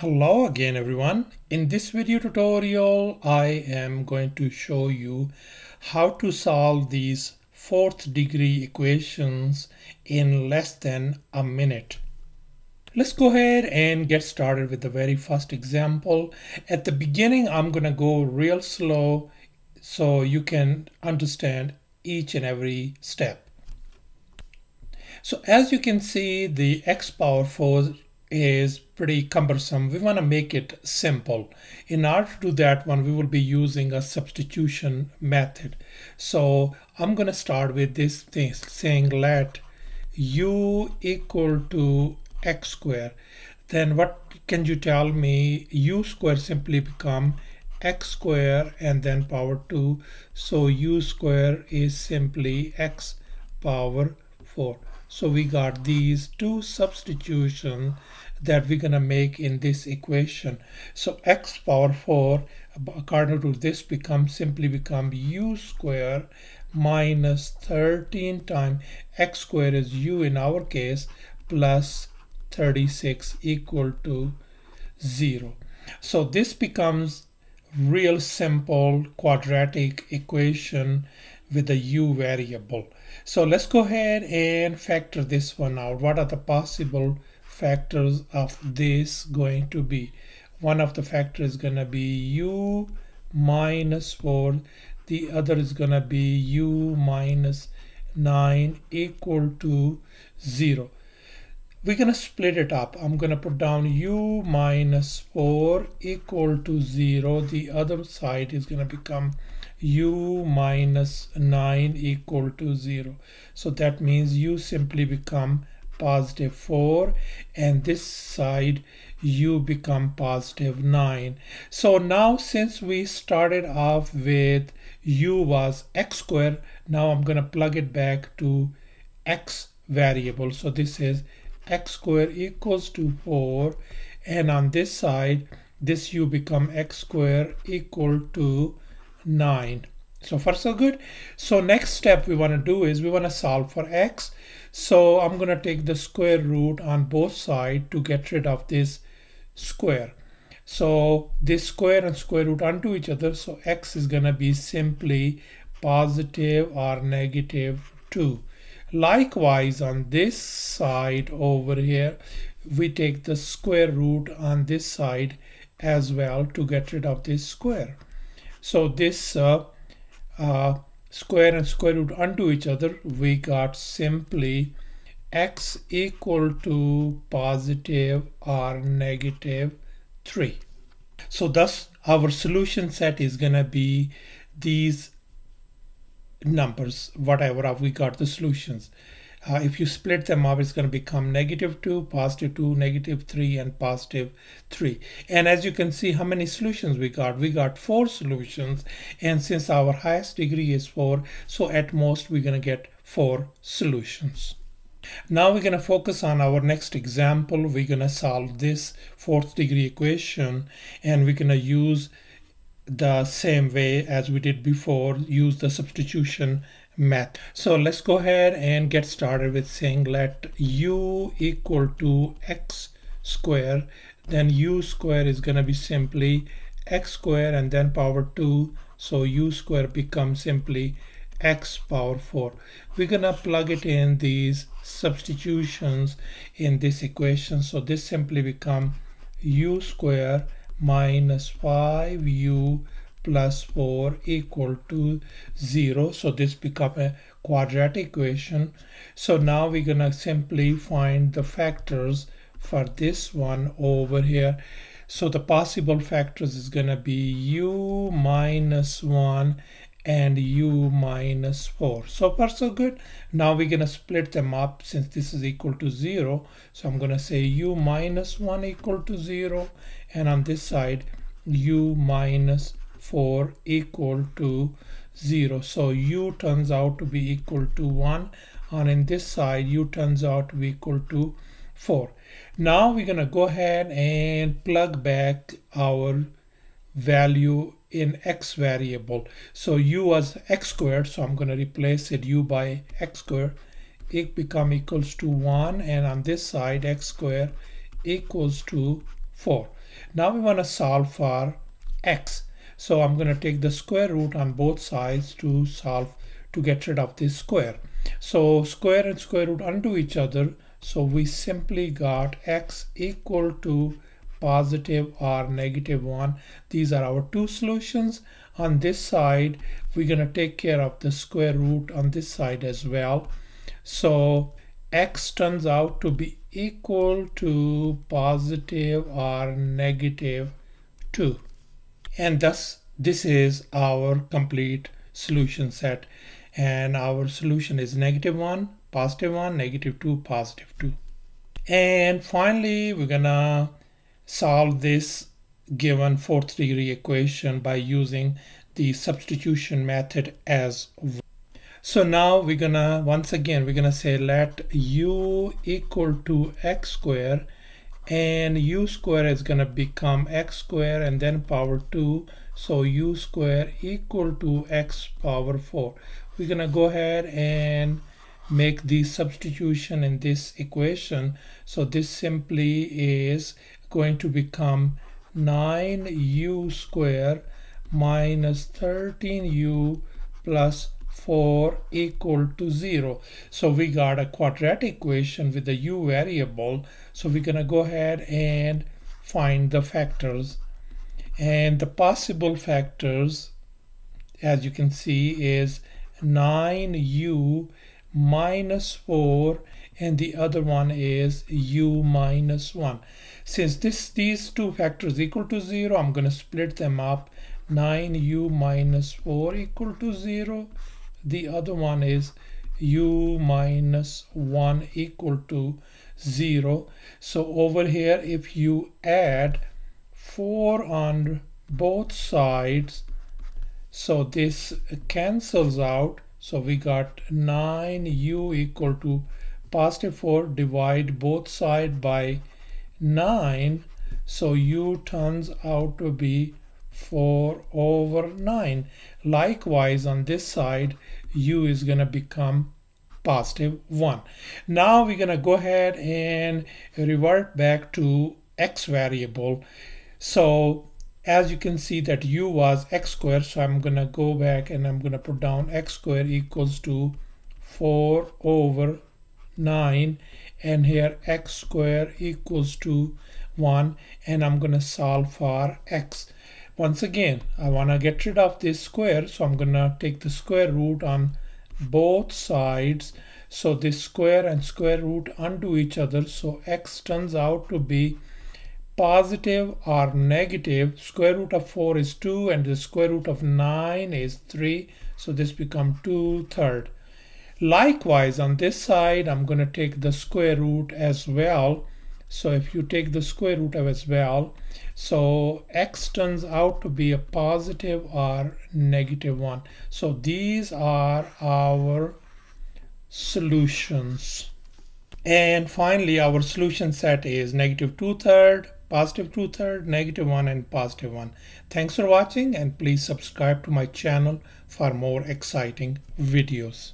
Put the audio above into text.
Hello again everyone. In this video tutorial I am going to show you how to solve these fourth degree equations in less than a minute. Let's go ahead and get started with the very first example. At the beginning I'm going to go real slow so you can understand each and every step. So as you can see the x power 4 is pretty cumbersome. We want to make it simple. In order to do that one, we will be using a substitution method. So I'm going to start with this thing saying let u equal to x square. Then what can you tell me? u square simply become x square and then power 2. So u square is simply x power 4. So we got these two substitutions that we're going to make in this equation. So x power 4 according to this become simply become u square minus 13 times x square is u in our case plus 36 equal to 0. So this becomes real simple quadratic equation with a u variable. So let's go ahead and factor this one out. What are the possible factors of this going to be? One of the factors is going to be u minus 4. The other is going to be u minus 9 equal to 0. We're going to split it up. I'm going to put down u minus 4 equal to 0. The other side is going to become u minus 9 equal to 0. So that means u simply become positive 4 and this side u become positive 9. So now since we started off with u was x square, now I'm going to plug it back to x variable. So this is x square equals to 4 and on this side this u become x square equal to 9. So far so good. So next step we want to do is we want to solve for x. So I'm going to take the square root on both sides to get rid of this square. So this square and square root onto each other. So x is going to be simply positive or negative 2. Likewise on this side over here, we take the square root on this side as well to get rid of this square. So this uh, uh, square and square root onto each other, we got simply x equal to positive or negative 3. So thus our solution set is going to be these numbers, whatever we got the solutions. Uh, if you split them up, it's going to become negative 2, positive 2, negative 3, and positive 3. And as you can see, how many solutions we got? We got 4 solutions. And since our highest degree is 4, so at most we're going to get 4 solutions. Now we're going to focus on our next example. We're going to solve this fourth degree equation and we're going to use the same way as we did before, use the substitution method. So let's go ahead and get started with saying let u equal to x square, then u square is going to be simply x square and then power 2. So u square becomes simply x power 4. We're going to plug it in these substitutions in this equation. So this simply become u square minus 5u plus 4 equal to 0. So this become a quadratic equation. So now we're to simply find the factors for this one over here. So the possible factors is to be u minus 1 and u minus 4. So far so good. Now we're to split them up since this is equal to 0. So I'm to say u minus 1 equal to 0 and on this side u minus 4 equal to 0. So u turns out to be equal to 1 and in this side u turns out to be equal to 4. Now we're going to go ahead and plug back our value in x variable. So u was x squared, so I'm going to replace it u by x squared. It become equals to 1 and on this side x squared equals to 4. Now we want to solve for x. So I'm going to take the square root on both sides to solve to get rid of this square. So square and square root undo each other. So we simply got x equal to positive or negative 1. These are our two solutions. On this side, we're going to take care of the square root on this side as well. So x turns out to be equal to positive or negative 2. And thus, this is our complete solution set. And our solution is negative 1, positive 1, negative 2, positive 2. And finally, we're gonna solve this given fourth degree equation by using the substitution method as well. So now we're gonna, once again, we're gonna say let u equal to x square and u square is gonna become x square and then power 2. So u square equal to x power 4. We're gonna go ahead and make the substitution in this equation. So this simply is going to become 9u square minus 13u plus 4 equal to 0. So we got a quadratic equation with the u variable. So we're going to go ahead and find the factors. And the possible factors, as you can see, is 9u minus 4 and the other one is u minus 1. Since this these two factors equal to 0, I'm going to split them up. 9u minus 4 equal to 0. The other one is u minus 1 equal to 0. So over here, if you add 4 on both sides, so this cancels out. So we got 9u equal to positive 4 divide both side by 9 so u turns out to be 4 over 9 likewise on this side u is going to become positive 1 now we're going to go ahead and revert back to x variable. So as you can see that u was x squared so I'm gonna go back and I'm gonna put down x squared equals to 4 over 9 and here x squared equals to 1 and I'm going to solve for x. Once again, I want to get rid of this square, so I'm going to take the square root on both sides. So this square and square root undo each other. So x turns out to be positive or negative. Square root of 4 is 2 and the square root of 9 is 3. So this becomes 2 third. Likewise, on this side, I'm going to take the square root as well. So if you take the square root of as well, so x turns out to be a positive or negative one. So these are our solutions. And finally, our solution set is negative 2 third, positive 2 third, negative 1 and positive 1. Thanks for watching and please subscribe to my channel for more exciting videos.